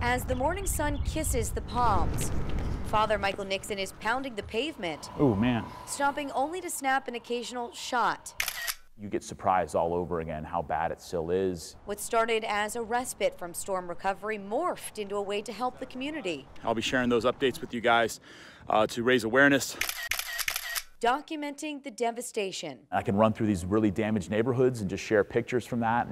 As the morning sun kisses the palms, Father Michael Nixon is pounding the pavement, Oh, man. stopping only to snap an occasional shot. You get surprised all over again how bad it still is. What started as a respite from storm recovery morphed into a way to help the community, I'll be sharing those updates with you guys uh, to raise awareness. Documenting the devastation. I can run through these really damaged neighborhoods and just share pictures from that.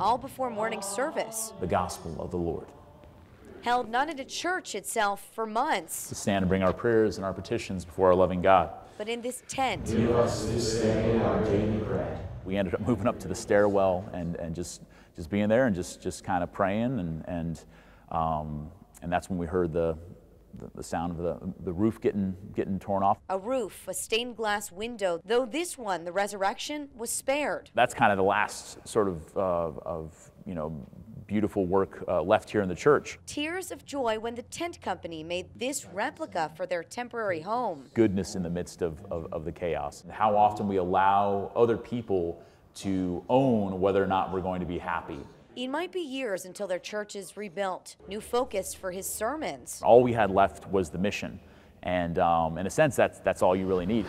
All before morning service, The gospel of the Lord. held not at a church itself for months, To stand and bring our prayers and our petitions before our loving God. but in this tent. We ended up moving up to the stairwell and, and just, just being there and just, just kind of praying. And, and, um, and that's when we heard the, the, the sound of the, the roof getting, getting torn off. A roof, a stained glass window, though this one, the resurrection, was spared. That's kind of the last sort of, uh, of you know, beautiful work uh, left here in the church. Tears of joy when the tent company made this replica for their temporary home. Goodness in the midst of, of, of the chaos. How often we allow other people to own whether or not we're going to be happy. It might be years until their church is rebuilt. New focus for his sermons. All we had left was the mission. And um, in a sense, that's, that's all you really need.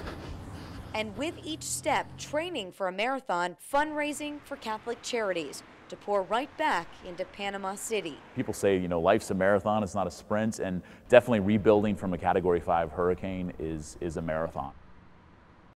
And with each step, training for a marathon, fundraising for Catholic charities to pour right back into Panama City. People say, you know, life's a marathon, it's not a sprint, and definitely rebuilding from a Category 5 hurricane is, is a marathon.